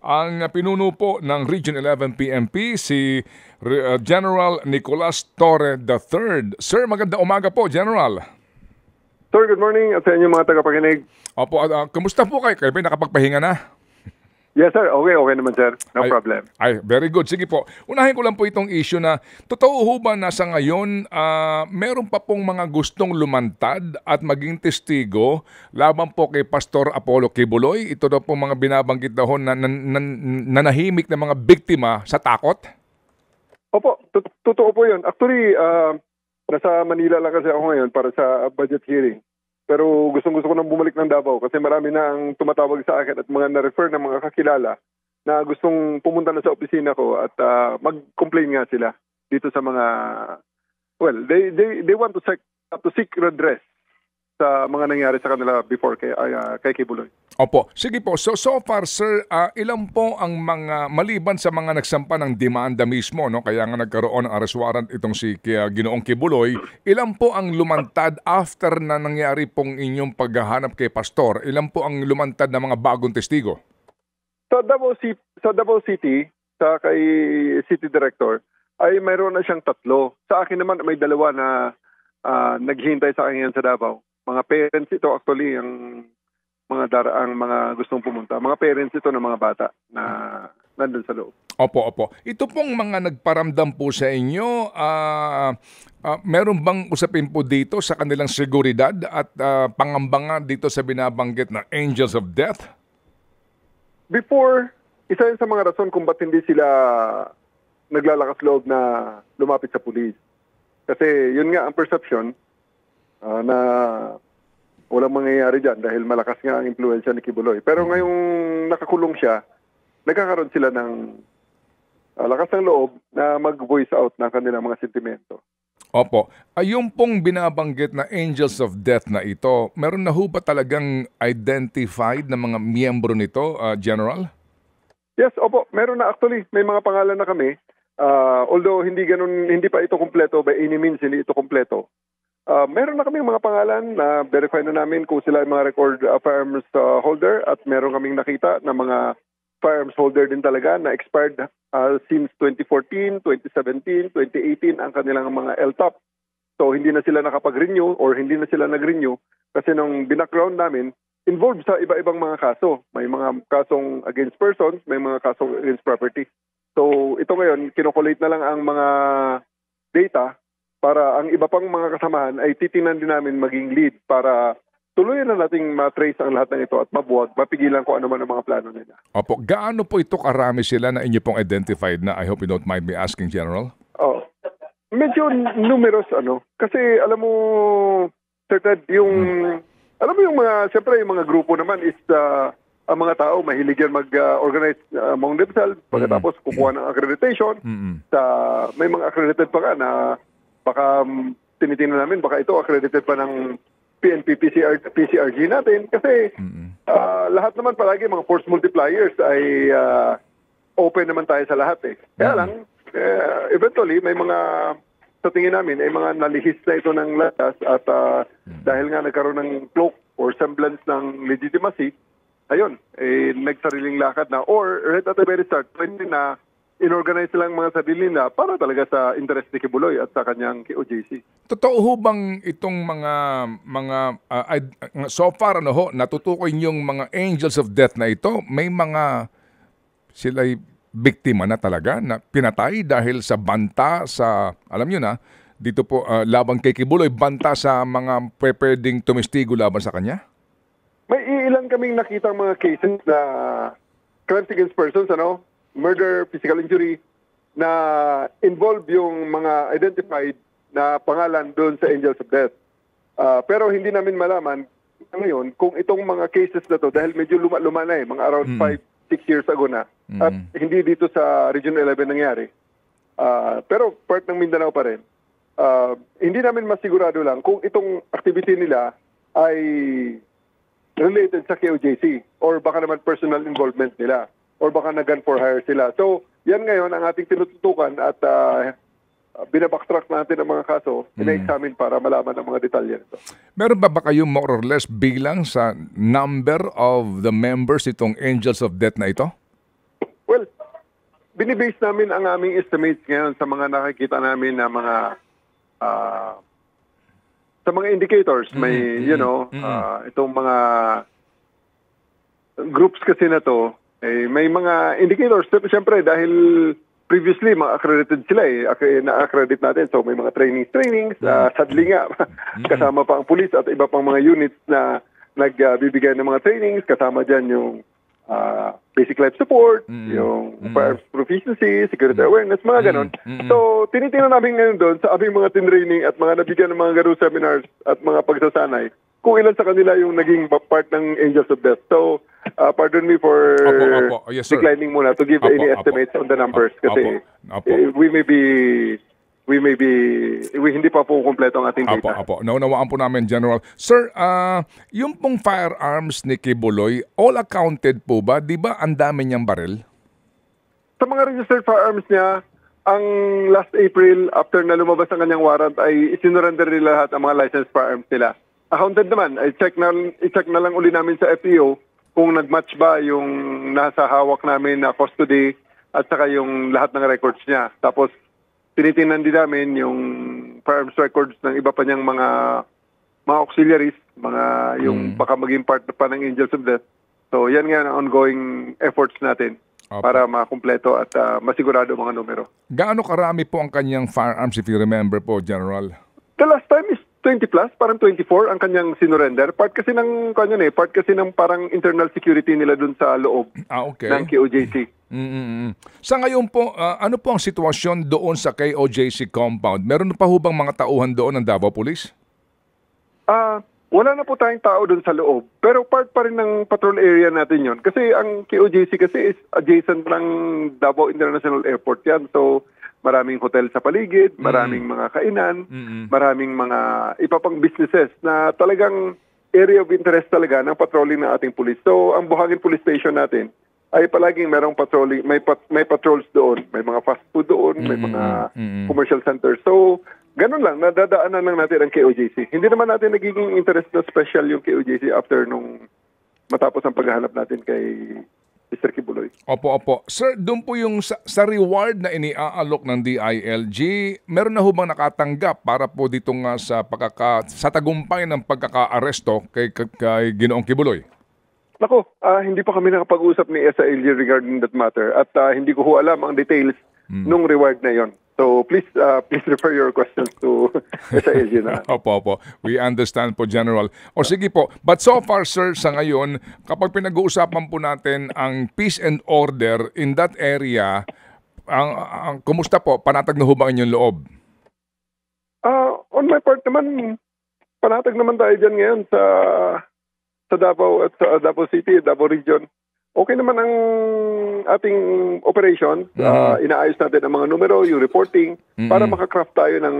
ang pinuno po ng Region 11 PMP si uh, General Nicolas Torre III. Sir, maganda umaga po, General. Sir, good morning at sa inyo mga tagapakinig. Opo, uh, kumusta po kayo? Kayo ba nakapagpahinga na? Yes sir, okay, okay naman sir. No ay, problem. Ay, very good. Sige po. Unahin ko lang po itong issue na totoo ho ba na sa ngayon uh, meron pa pong mga gustong lumantad at maging testigo laban po kay Pastor Apollo Kibuloy? Ito daw po mga binabanggit daw na, na, na, nanahimik na mga biktima sa takot? Opo, totoo po yun. Actually, uh, nasa Manila lang kasi ako ngayon para sa budget hearing. Pero gustong gusto ko nang bumalik ng Davao kasi marami na ang tumatawag sa akin at mga na-refer ng mga kakilala na gustong pumunta na sa opisina ko at uh, mag-complain nga sila dito sa mga well they they they want to seek to seek redress sa mga nangyari sa kanila before kay uh, kay Kibuloy. Opo. Sige po. So so far sir, uh, ilan po ang mga maliban sa mga nagsampa ng demanda mismo no kaya nga nagkaroon ng arrest warrant itong si uh, Ginoong Kibuloy, ilan po ang lumantad after na nangyari pong inyong paghahanap kay pastor? Ilan po ang lumantad na mga bagong testigo? Sa Davao City, sa Davao City, sa kay City Director, ay mayroon na siyang tatlo. Sa akin naman may dalawa na uh, naghihintay sa akin sa Davao mga parents ito actually ang mga daraang mga gustong pumunta. Mga parents ito ng mga bata na nandun sa loob. Opo, opo. Ito pong mga nagparamdam po sa inyo, uh, uh, meron bang usapin po dito sa kanilang seguridad at uh, pangamba dito sa binabanggit na Angels of Death? Before, isa yun sa mga rason kung ba't hindi sila naglalakas loob na lumapit sa pulis. Kasi yun nga ang perception, uh, na walang mangyayari dyan dahil malakas nga ang impluensya ni Kibuloy. Pero ngayong nakakulong siya, nagkakaroon sila ng uh, lakas ng loob na mag-voice out ng kanilang mga sentimento. Opo. Ayun pong binabanggit na Angels of Death na ito, meron na ho ba talagang identified na mga miyembro nito, uh, General? Yes, opo. Meron na actually. May mga pangalan na kami. Uh, although hindi ganun, hindi pa ito kumpleto, by any means hindi ito kumpleto. Uh, meron na kaming mga pangalan na verify na namin kung sila ay mga record uh, firearms uh, holder at meron kaming nakita na mga firearms holder din talaga na expired uh, since 2014, 2017, 2018 ang kanilang mga LTOP. So hindi na sila nakapag-renew or hindi na sila nag-renew kasi nung binackground namin, involved sa iba-ibang mga kaso. May mga kasong against persons, may mga kasong against property. So ito ngayon, kinokolate na lang ang mga data para ang iba pang mga kasamahan ay titingnan din namin maging lead para tuloy na nating matrace ang lahat ng ito at mabuwag, mapigilan ko ano man ang mga plano nila. Opo, gaano po ito karami sila na inyo pong identified na I hope you don't mind me asking, General? Oh, medyo numerous ano. Kasi alam mo, Sir Ted, yung, hmm. alam mo yung mga, siyempre yung mga grupo naman is uh, ang mga tao mahilig yan mag-organize uh, among themselves pagkatapos mm-hmm. kukuha ng accreditation. Mm-hmm. Sa, may mga accredited pa ka na baka um, tinitingnan namin, baka ito accredited pa ng PNP PCR, PCRG natin kasi mm-hmm. uh, lahat naman palagi mga force multipliers ay uh, open naman tayo sa lahat eh. Kaya mm-hmm. lang, uh, eventually may mga sa tingin namin ay mga nalihis na ito ng latas at uh, mm-hmm. dahil nga nagkaroon ng cloak or semblance ng legitimacy, ayun, eh, nagsariling lakad na or right at the very start, pwede na inorganize lang mga sarili nila para talaga sa interest ni Kibuloy at sa kanyang OJC. Totoo ho bang itong mga mga uh, so far ano ho natutukoy yung mga angels of death na ito may mga sila biktima na talaga na pinatay dahil sa banta sa alam niyo na dito po uh, laban kay Kibuloy banta sa mga pwedeng tumestigo laban sa kanya? May ilan kaming nakitang mga cases na crimes against persons ano murder, physical injury na involve yung mga identified na pangalan doon sa Angels of Death. Uh, pero hindi namin malaman ngayon kung itong mga cases na to dahil medyo luma-luma na eh, mga around 5, mm. 6 years ago na mm. at hindi dito sa Region 11 nangyari. Uh, pero part ng Mindanao pa rin. Uh, hindi namin masigurado lang kung itong activity nila ay related sa KOJC or baka naman personal involvement nila or baka nag-gun for hire sila. So, yan ngayon ang ating tinututukan at uh, binabacktrack natin ang mga kaso, mm. ina-examine para malaman ang mga detalye nito. Meron ba ba kayong more or less bilang sa number of the members itong Angels of Death na ito? binibase namin ang aming estimates ngayon sa mga nakikita namin na mga ah, sa mga indicators. May, you know, ah, itong mga groups kasi na to, eh, may mga indicators. Siyempre, dahil previously, mga accredited sila eh. Na-accredit natin. So, may mga trainings, trainings. ah, sadly nga, kasama pa ang police at iba pang mga units na nagbibigay ng mga trainings. Kasama dyan yung ah, basic life support, yung firearms proficiency, security awareness, mga ganon. So, tinitingnan namin ngayon doon sa aming mga tinraining at mga nabigyan ng mga garo seminars at mga pagsasanay kung ilan sa kanila yung naging part ng Angels of Death. So, ah, pardon me for Opo, opo. Yes, sir. declining muna to give Opo, any opo. estimates on the numbers Opo, kasi opo. eh, we may be we may be we hindi pa po kumpleto ang ating Apo, data. apo. Naunawaan po namin, General. Sir, ah, yung pong firearms ni Kibuloy, all accounted po ba? Di ba ang dami niyang baril? Sa mga registered firearms niya, ang last April, after na lumabas ang kanyang warrant, ay isinurrender nila lahat ang mga licensed firearms nila. Accounted naman, ay check na, i-check na lang uli namin sa FPO kung nag-match ba yung nasa hawak namin na custody at saka yung lahat ng records niya. Tapos, tinitingnan din namin yung firearms records ng iba pa niyang mga mga auxiliaries, mga yung baka maging part pa ng Angels of Death. So, yan nga ang ongoing efforts natin Opo. para makumpleto at ah, masigurado mga numero. Gaano karami po ang kanyang firearms if you remember po, General? The last time is 20 plus, parang 24 ang kanyang sinurrender. Part kasi ng, kanya eh, part kasi ng parang internal security nila dun sa loob Ah, okay. ng KOJC. Mm-mm. Sa ngayon po, ah, ano po ang sitwasyon doon sa KOJC compound? Meron pa ho bang mga tauhan doon ng Davao Police? Ah, wala na po tayong tao dun sa loob. Pero part pa rin ng patrol area natin yon. Kasi ang KOJC kasi is adjacent ng Davao International Airport yan. So, maraming hotel sa paligid, maraming mga kainan, maraming mga iba pang businesses na talagang area of interest talaga ng patrolling ng ating police. So, ang Buhangin Police Station natin ay palaging merong patrolling, may pat, may patrols doon, may mga fast food doon, may mga commercial centers. So, ganun lang, nadadaanan lang natin ang KOJC. Hindi naman natin nagiging interest na special yung KOJC after nung matapos ang paghahanap natin kay Mr. Kibuloy. Opo, opo. Sir, doon po yung sa, sa reward na iniaalok ng DILG, meron na ho bang nakatanggap para po dito nga sa, pagkaka, sa tagumpay ng pagkaka-aresto kay, kay, kay Ginoong Kibuloy? Nako, ah, hindi pa kami nakapag-usap ni SILG regarding that matter at ah, hindi ko ho alam ang details nung reward na yon. So please ah, please refer your questions to SILG na. Opo, opo. We understand po, General. O sige po. But so far, sir, sa ngayon, kapag pinag-uusapan po natin ang peace and order in that area, ang, ang kumusta po? Panatag na ho ba inyong loob? Ah, on my part naman, panatag naman tayo dyan ngayon sa sa Davao at sa Davao City, Davao Region. Okay naman ang ating operation. Ah, inaayos natin ang mga numero, yung reporting, para makakraft tayo ng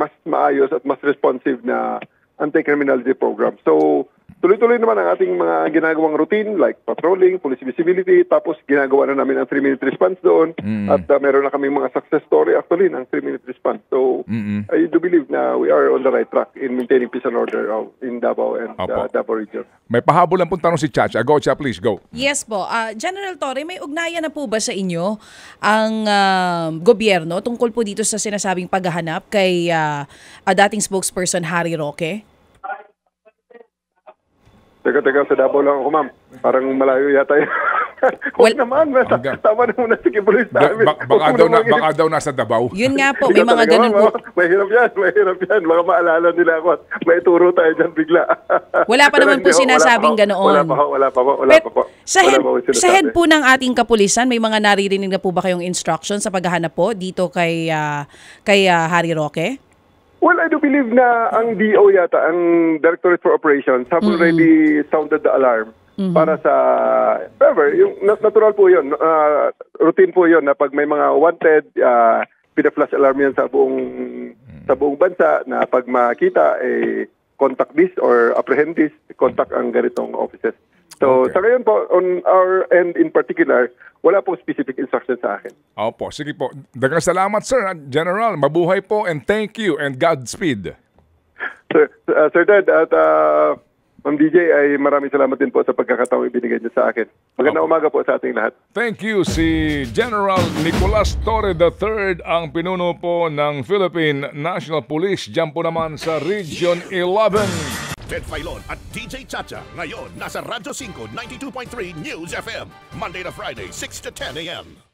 mas maayos at mas responsive na anti-criminality program. So, tuloy-tuloy naman ang ating mga ginagawang routine like patrolling, police visibility, tapos ginagawa na namin ang 3-minute response doon at ah, meron na kaming mga success story actually ng 3-minute response. So, I do believe na we are on the right track in maintaining peace and order uh, in Davao and Opo. uh, Davao region. May pahabol lang pong tanong si Chacha. Go, Cha, please, go. Yes po. Ah, General Torre, may ugnayan na po ba sa inyo ang ah, gobyerno tungkol po dito sa sinasabing paghahanap kay ah, ah, dating spokesperson Harry Roque? Teka, teka, sa Davao lang ako, ma'am. Parang malayo yata yun. Huwag Well- naman, basta, Hanggang- tama na muna si Kibuloy sa Ba- amin. ba- baka, Huwag daw na, baka daw nasa Davao. Yun nga po, may Ikaw mga talaga, ganun ma'am, po. oh. Mahirap yan, mahirap yan. Baka maalala nila ako at may turo tayo dyan bigla. Wala pa Pero naman po hindi, sinasabing wala pa, ganoon. Wala pa, ho, wala pa po, wala Pero pa po. sa Wala head, pa sa head po ng ating kapulisan, may mga naririnig na po ba kayong instruction sa paghahanap po dito kay ah, kay ah, Harry Roque? Well, I do believe na ang DO yata, ang Directorate for Operations, have already sounded the alarm para sa, ever, yung nat- natural po yun, uh, routine po yun na pag may mga wanted, uh, pina-flash alarm yan sa buong, sa buong bansa na pag makita, eh, contact this or apprehend this, contact ang ganitong offices. So, Okay. sa ngayon po, on our end in particular, wala po specific instruction sa akin. Opo, sige po. Dagang salamat, sir. General, mabuhay po and thank you and Godspeed. Sir, uh, Sir Ted, at uh, Ma'am DJ, ay maraming salamat din po sa pagkakataong ibinigay niyo sa akin. Magandang Opo. umaga po sa ating lahat. Thank you. Si General Nicolas Torre III ang pinuno po ng Philippine National Police. Diyan po naman sa Region 11. Ted Filon at DJ Chacha. Ngayon, nasa Radyo 5, 92.3 News FM. Monday to Friday, 6 to 10 a.m.